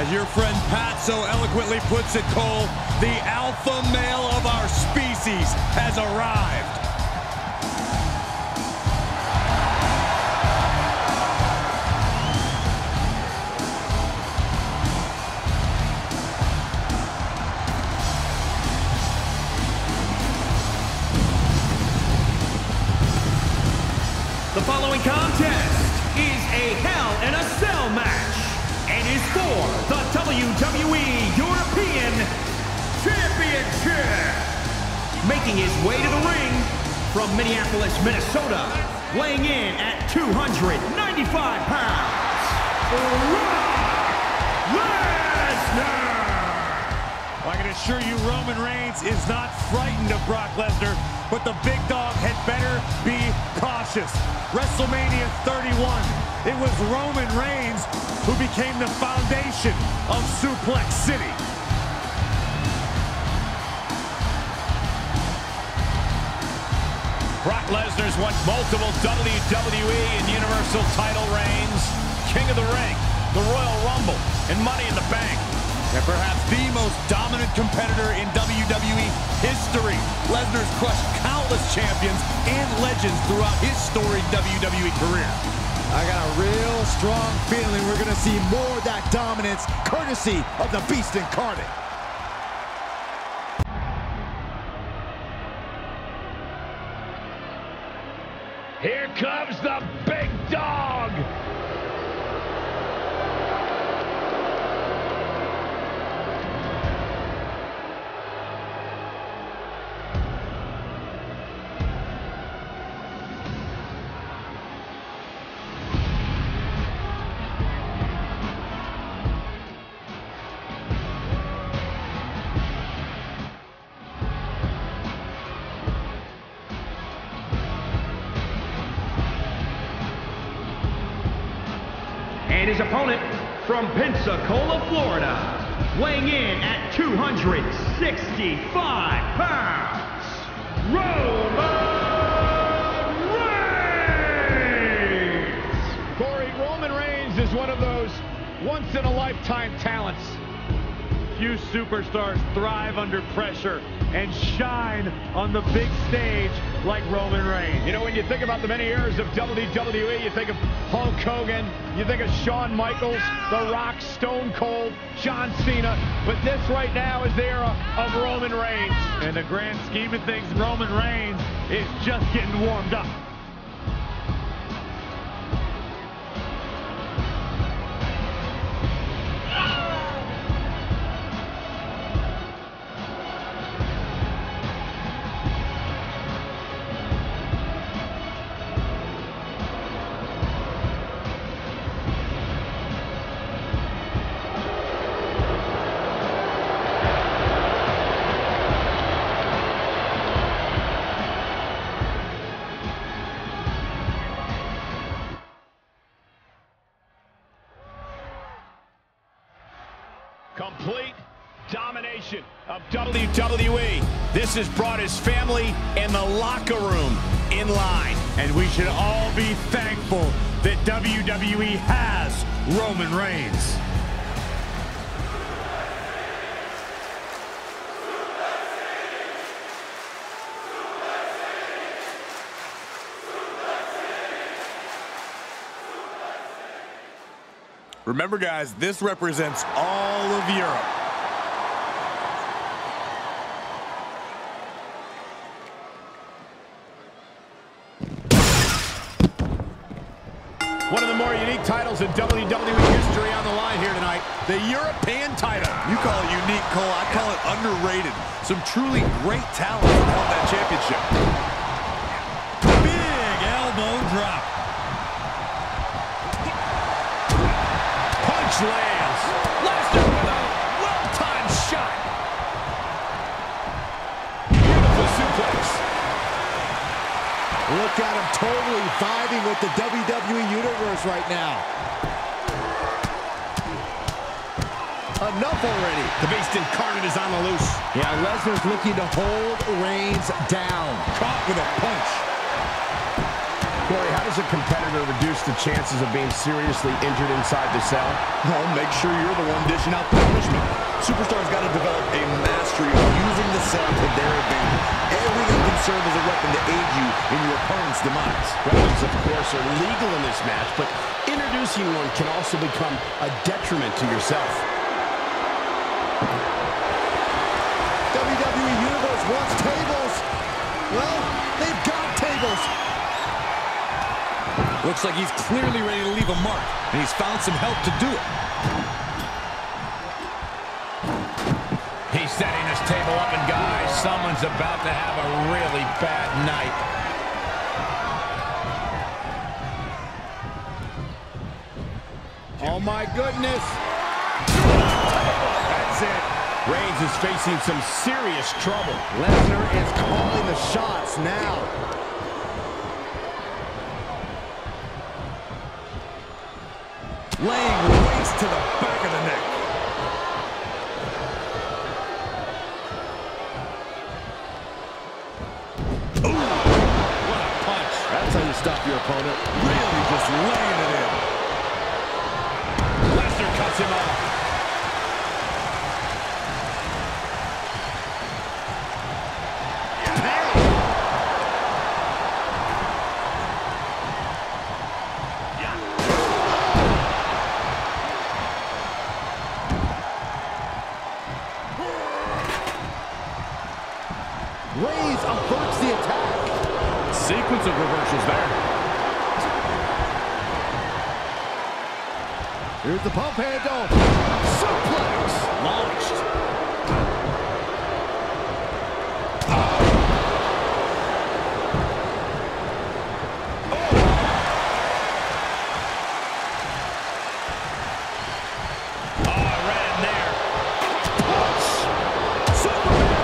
As your friend Pat so eloquently puts it, Cole, the alpha male of our species has arrived. Is for the WWE European Championship. Making his way to the ring from Minneapolis, Minnesota, weighing in at 295 pounds, Brock Lesnar. I can assure you Roman Reigns is not frightened of Brock Lesnar, but the big dog had better be cautious. WrestleMania 31, it was Roman Reigns who became the foundation of Suplex City. Brock Lesnar's won multiple WWE and Universal title reigns, King of the Ring, the Royal Rumble, and Money in the Bank. And perhaps the most dominant competitor in WWE history. Lesnar's crushed countless champions and legends throughout his storied WWE career. I got a real strong feeling we're going to see more of that dominance courtesy of the Beast Incarnate. And his opponent from Pensacola, Florida, weighing in at 265 pounds, Roman Reigns! Corey, Roman Reigns is one of those once-in-a-lifetime talents. Few superstars thrive under pressure and shine on the big stage like Roman Reigns. You know, when you think about the many eras of WWE, you think of Hulk Hogan, you think of Shawn Michaels, The Rock, Stone Cold, John Cena, but this right now is the era of Roman Reigns. In the grand scheme of things, Roman Reigns is just getting warmed up. WWE. This has brought his family and the locker room in line. And we should all be thankful that WWE has Roman Reigns. Remember, guys, this represents all of Europe. More unique titles in WWE history on the line here tonight. The European title. You call it unique, Cole. I call it underrated. Some truly great talent held that championship. Big elbow drop. Punch lands. At him totally vibing with the WWE Universe right now. Enough already. The Beast Incarnate is on the loose. Yeah, Lesnar's looking to hold Reigns down. Caught with a punch. Corey, how does a competitor reduce the chances of being seriously injured inside the cell? Well, make sure you're the one dishing out the punishment. Superstars got to develop a mastery of the cell to their advantage. Everything can serve as a weapon to aid you in your opponent's demise. Weapons, of course, are legal in this match, but introducing one can also become a detriment to yourself. WWE Universe wants tables. Well, they've got tables. Looks like he's clearly ready to leave a mark, and he's found some help to do it. Someone's about to have a really bad night. Oh, my goodness. That's it. Reigns is facing some serious trouble. Lesnar is calling the shots now. Laying weights to the back of the neck. Stop your opponent. Really just laying it in. Lesnar cuts him off. Handle. Suplex. Launched. Oh, oh there. Superman.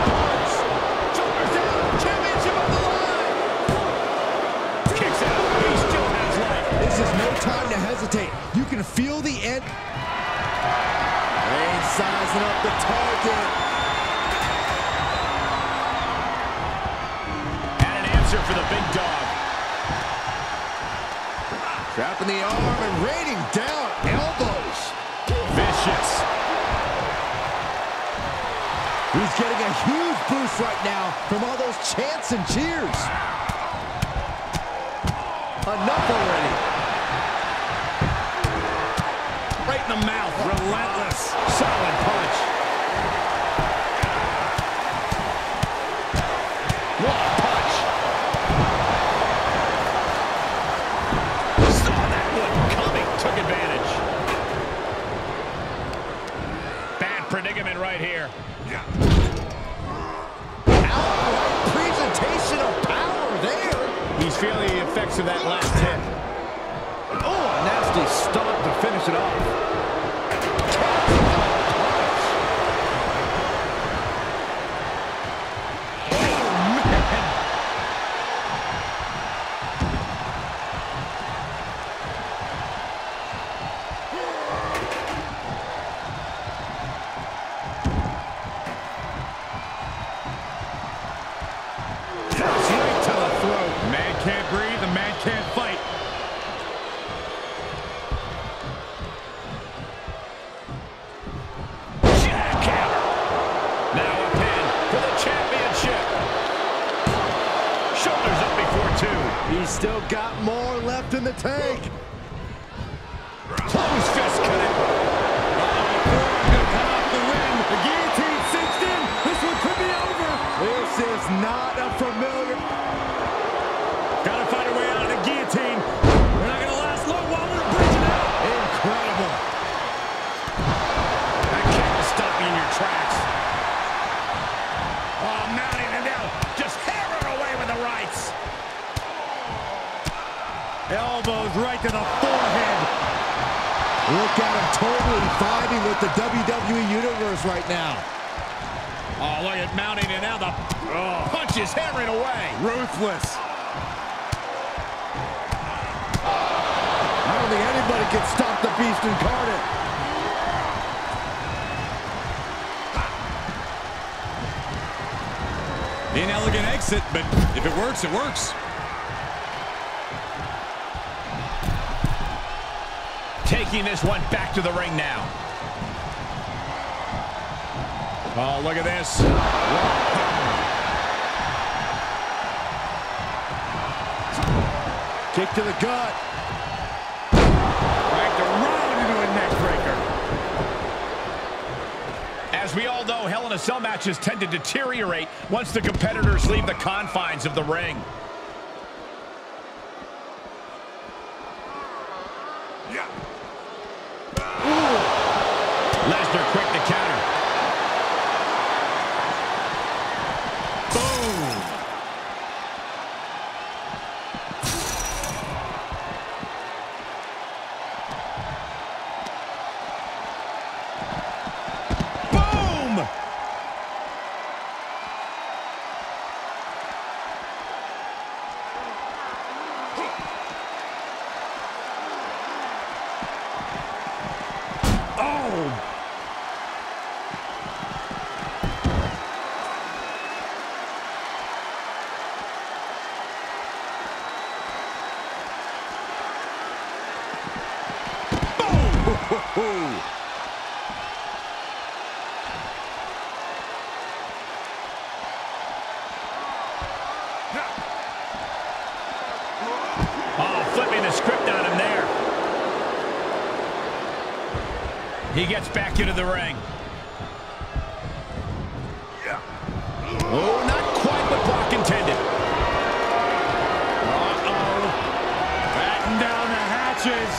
Kicks out. He still has life. This is no time to hesitate. You can feel the end. Sizing up the target. And an answer for the big dog. Trapping the arm and raining down elbows. Vicious. He's getting a huge boost right now from all those chants and cheers. Enough already. In the mouth. Relentless. Solid punch. What a punch. Saw that one coming. Took advantage. Bad predicament right here. Outright presentation of power there. He's feeling the effects of that last hit. Oh, a nasty stomp to finish it off. WWE Universe right now. Oh, look at mounting and now. The punch is hammering away. Ruthless. I don't think anybody can stop the Beast incarnate. Inelegant exit, but if it works, it works. taking this one back to the ring now. Oh, look at this. Kick to the gut. Right around into a neck breaker. As we all know, Hell in a Cell matches tend to deteriorate once the competitors leave the confines of the ring. Yeah. Lesnar quick to counter. Boom. Boom! Oh, Ooh. Oh, flipping the script on him there. He gets back into the ring. Oh, not quite what Brock intended. uh-oh. Batten down the hatches.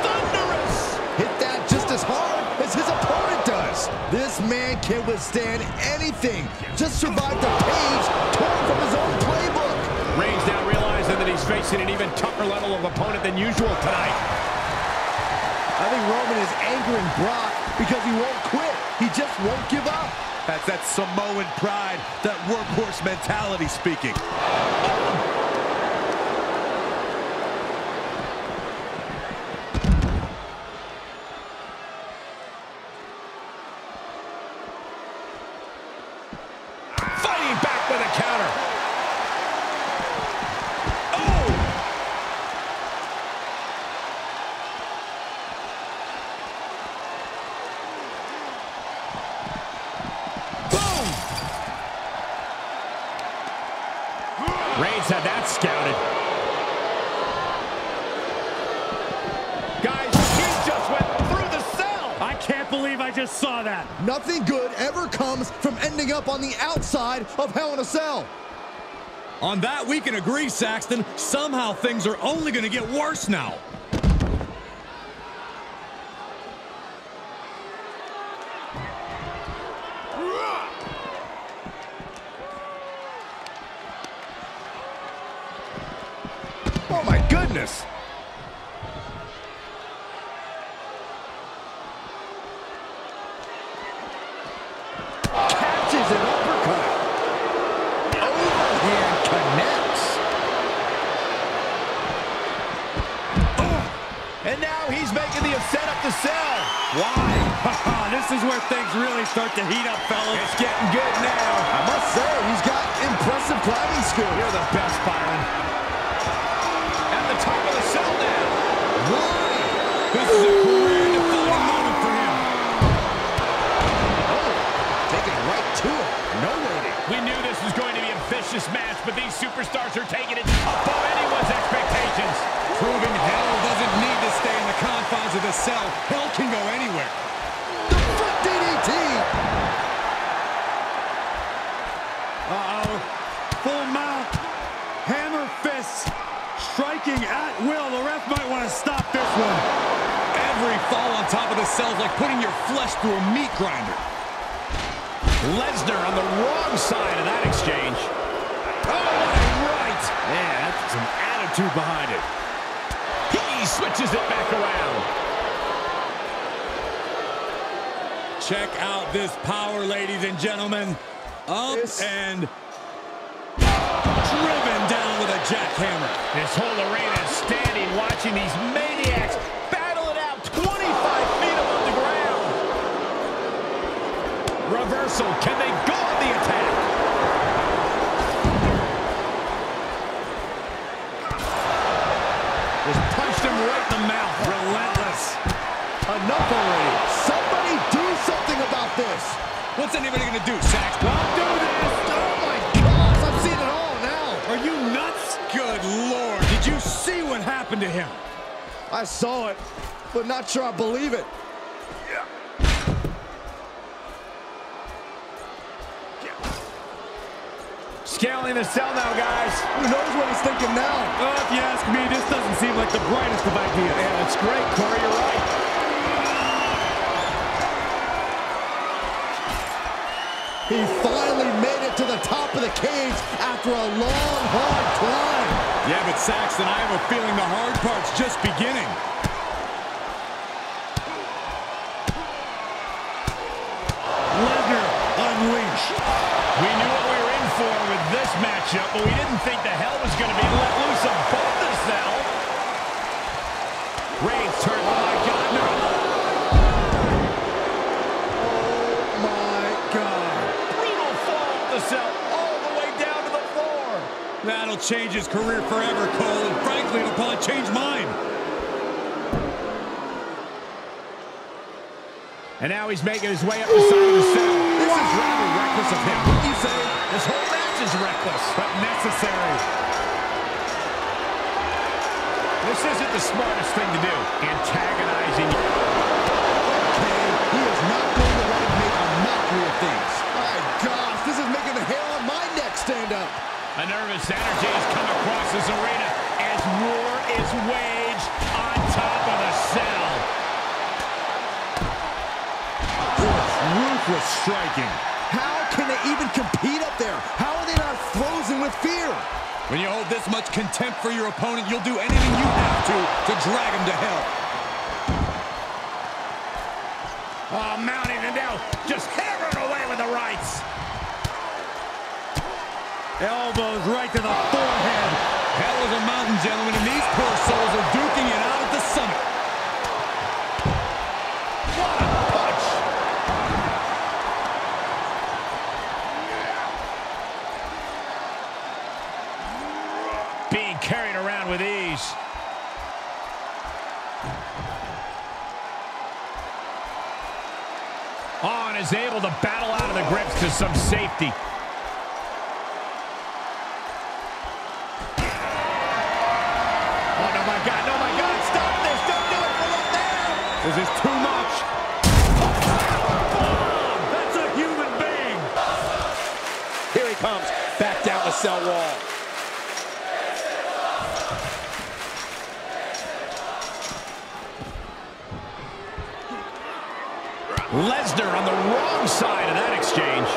Thunderous! Hit that just as hard as his opponent does. This man can withstand anything. Just survived the page torn from his own playbook. Reigns now realizing that he's facing an even tougher level of opponent than usual tonight. I think Roman is angering Brock because he won't quit. He just won't give up. That's that Samoan pride, that workhorse mentality speaking. Fighting back with a. Oh! Boom! Reigns had that scouted. Guys, he just went through the cell! I can't believe I just saw that. Nothing good ever comes from ending up on the outside of Hell in a Cell. On that, we can agree, Saxton. Somehow things are only going to get worse now. Oh my goodness. Catches an uppercut. Overhand connects. And now he's making the ascent up the cell. Why? this is where things really start to heat up, fellas. It's getting good now. I must say, he's got impressive climbing skills. You're the best, Byron. At the top of the cell now. This is a career-defining moment for him. Oh, taking right to it. No waiting. We knew this was going to be a vicious match, but these superstars are taking it above anyone's expectations. Proving hell doesn't need to stay in the confines of the cell. Hell can go anywhere. At will. The ref might want to stop this one. Every fall on top of the cell is like putting your flesh through a meat grinder. Lesnar on the wrong side of that exchange. Oh, right. Man, that's some attitude behind it. He switches it back around. Check out this power, ladies and gentlemen. Up This- and down with a jackhammer. This whole arena is standing watching these maniacs battle it out 25 feet above the ground. Reversal. Can they go on the attack? Just punched him right in the mouth. Relentless. Enough already. Somebody do something about this. What's anybody going to do, Sax? Don't do this. To him? I saw it, but not sure I believe it. Scaling the cell now, guys. Who knows what he's thinking now? Oh, if you ask me, this doesn't seem like the brightest of ideas. Yeah, that's great, Corey. You're right. He finally made it to the top of the cage after a long, hard climb. Yeah, but Saxton, I have a feeling the hard part's just beginning. Lesnar unleashed. We knew what we were in for with this matchup, but we didn't think the hell was going to be let loose above the cell. Reigns turned. Oh, my God. No. That'll change his career forever, Cole, and frankly, it'll probably change mine. And now he's making his way up the side of the cell. This is rather reckless of him, What do you say? This whole match is reckless. But necessary. This isn't the smartest thing to do. Antagonizing. Okay, he is not going to let him make a mockery of things. My gosh, this is making the hair on my neck stand up. A nervous energy has come across this arena as war is waged on top of the cell. Ruthless striking. How can they even compete up there? How are they not frozen with fear? When you hold this much contempt for your opponent, you'll do anything you have to to drag him to hell. Ah, oh, mounting and now just hammering away with the rights. Elbows right to the forehead. Hell is a mountain, gentlemen, and these poor souls are duking it out at the summit. What a punch. Being carried around with ease. On is able to battle out of the grips to some safety. Comes, back down the cell wall. Lesnar on the wrong side of that exchange.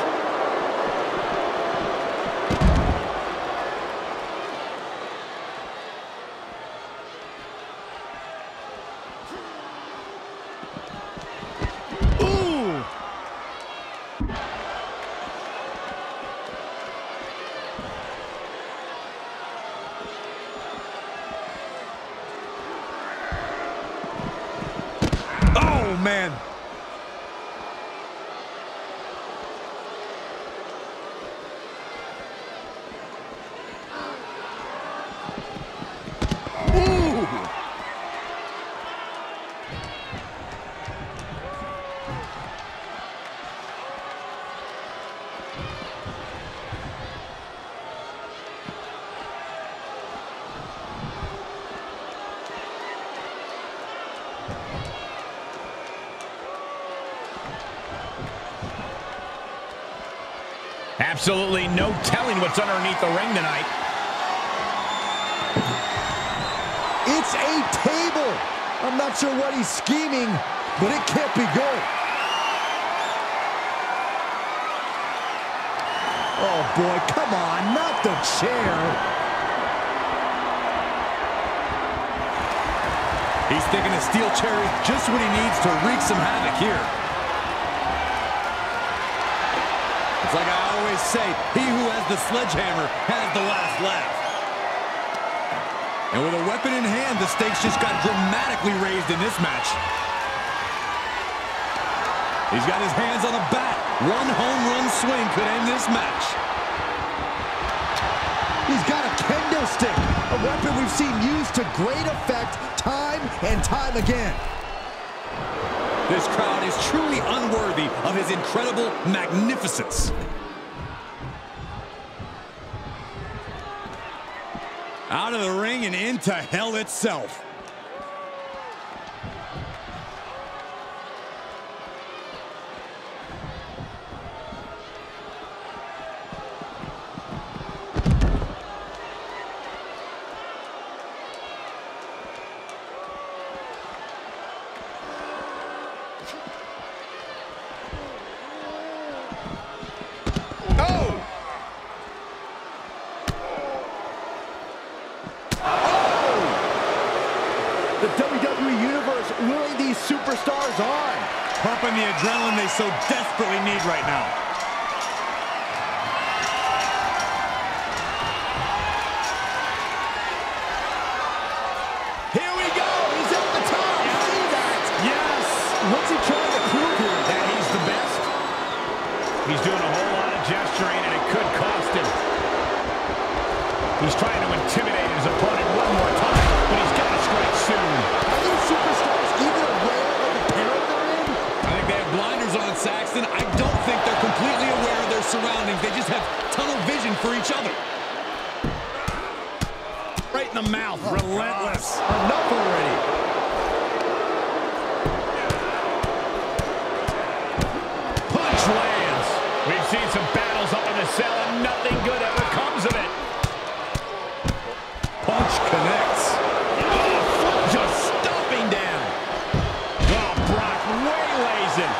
Ooh! Oh, man. Ooh! Absolutely no telling what's underneath the ring tonight. It's a table. I'm not sure what he's scheming, but it can't be good. Oh, boy, come on, not the chair. He's thinking a steel chair just what he needs to wreak some havoc here. It's like I always say, he who has the sledgehammer has the last laugh. And with a weapon in hand, the stakes just got dramatically raised in this match. He's got his hands on a bat. One home run swing could end this match. He's got a kendo stick, a weapon we've seen used to great effect time and time again. This crowd is truly unworthy of his incredible magnificence. Out of the ring and into hell itself. The WWE Universe willing these superstars on. Pumping the adrenaline they so desperately need right now. Relentless. Enough already. Punch lands. We've seen some battles up in the cell, and nothing good ever comes of it. Punch connects. Oh, just stomping down. Brock waylays him.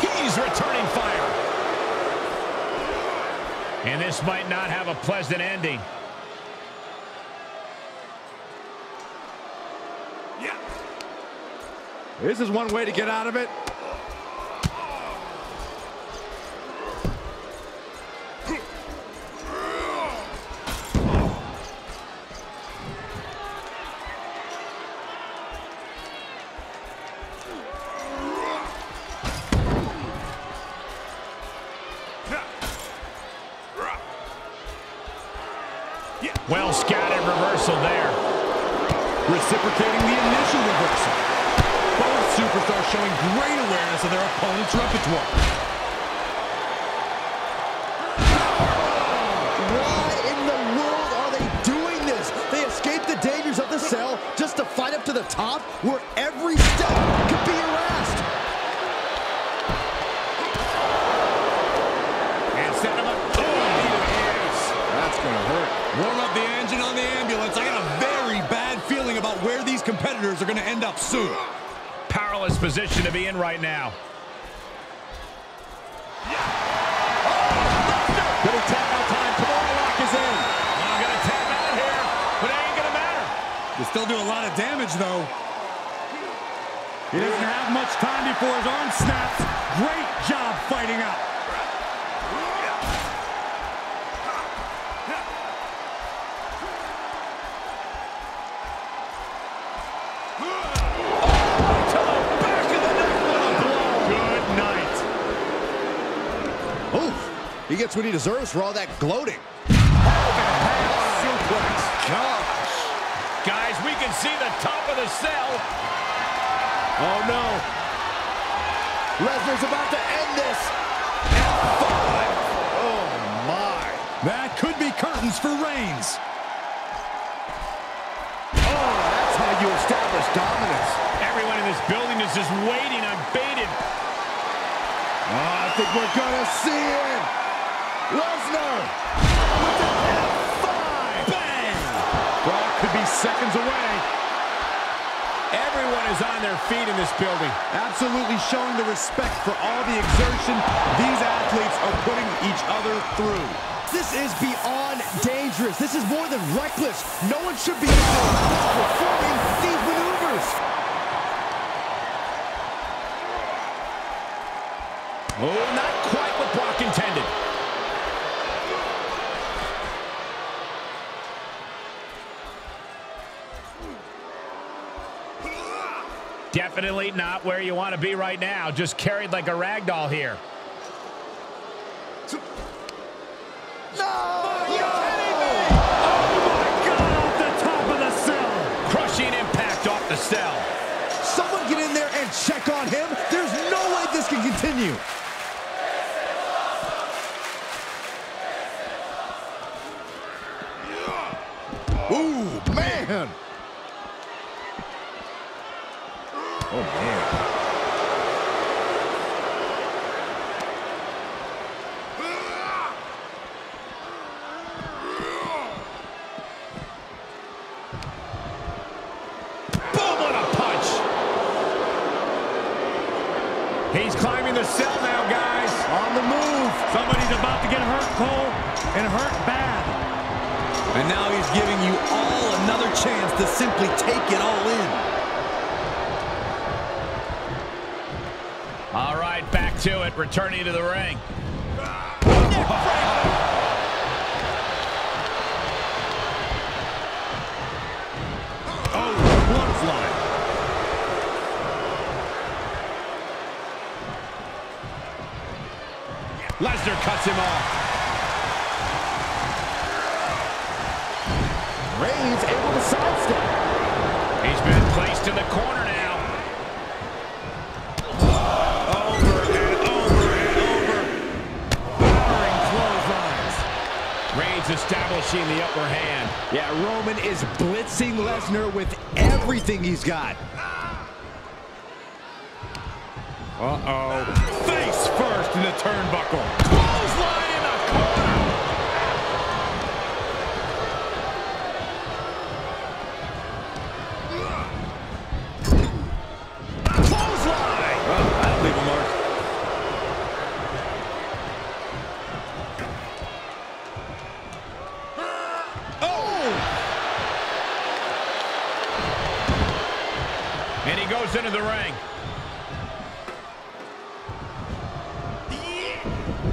He's returning fire. And this might not have a pleasant ending. This is one way to get out of it. Well scouted reversal there. Reciprocating the initial reversal. Both superstars showing great awareness of their opponent's repertoire. Why in the world are they doing this? They escaped the dangers of the cell just to fight up to the top where every step could be harassed. And set him up. Oh, yes. That's gonna hurt. Warm up the engine on the ambulance. I got a very bad feeling about where these competitors are going to end up soon. Powerless position to be in right now. Little tap out time. Kimura lock is in. I'm going to tap out here, but it ain't going to matter. You still do a lot of damage, though. He doesn't have much time before his arm snaps. Great job fighting out. Gets what he deserves for all that gloating. Suplex. Gosh. Guys, we can see the top of the cell. Oh, no. Lesnar's about to end this. Oh, my. That could be curtains for Reigns. Oh, that's how you establish dominance. Everyone in this building is just waiting on bated. Oh, I think we're gonna see it. Lesnar with the F5. Bang! Brock could be seconds away. Everyone is on their feet in this building. Absolutely showing the respect for all the exertion these athletes are putting each other through. This is beyond dangerous. This is more than reckless. No one should be performing these maneuvers. Oh, not quite what Brock intended. Definitely not where you want to be right now. Just carried like a rag doll here. No! Oh my God, off the top of the cell. Crushing impact off the cell. Someone get in there and check on him. There's no way this can continue. Ooh, man. Oh, man. Boom, what a punch. He's climbing the cell now, guys. On the move. Somebody's about to get hurt, Cole, and hurt bad. And now he's giving you all another chance to simply take it all in. All right, back to it, returning to the ring. Oh. Lesnar cuts him off. Reigns able to sidestep. He's been placed in the corner now. The upper hand. Yeah, Roman is blitzing Lesnar with everything he's got. Uh-oh. Face first in the turnbuckle. Clothesline And into the ring.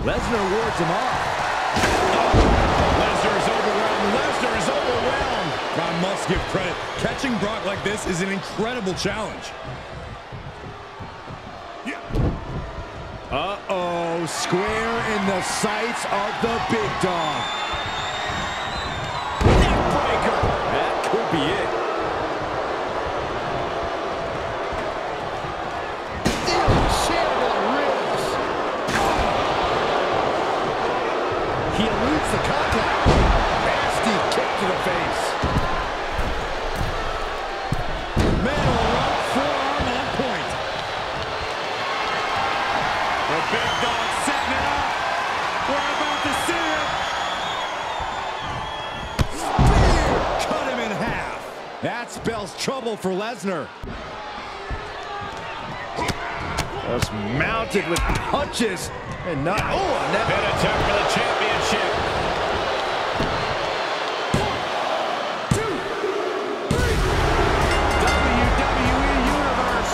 Lesnar wards him off. Lesnar is overwhelmed. Lesnar is overwhelmed. I must give credit. Catching Brock like this is an incredible challenge. Uh-oh, square in the sights of the big dog. Spells trouble for Lesnar. Just mounted with punches and not. Oh, a net. Pin attempt for the championship. WWE Universe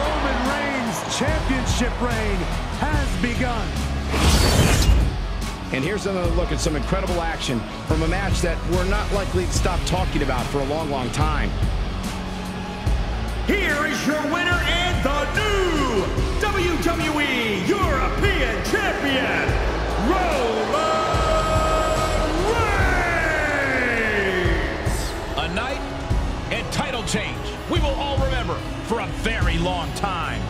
Roman Reigns championship reign has begun. And here's another look at some incredible action from a match that we're not likely to stop talking about for a long, long time. Here is your winner and the new WWE European Champion, Roman Reigns! A night and title change we will all remember for a very long time.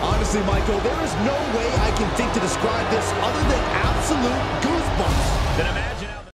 Honestly, Michael, there is no way I can think to describe this other than absolute goosebumps. Then imagine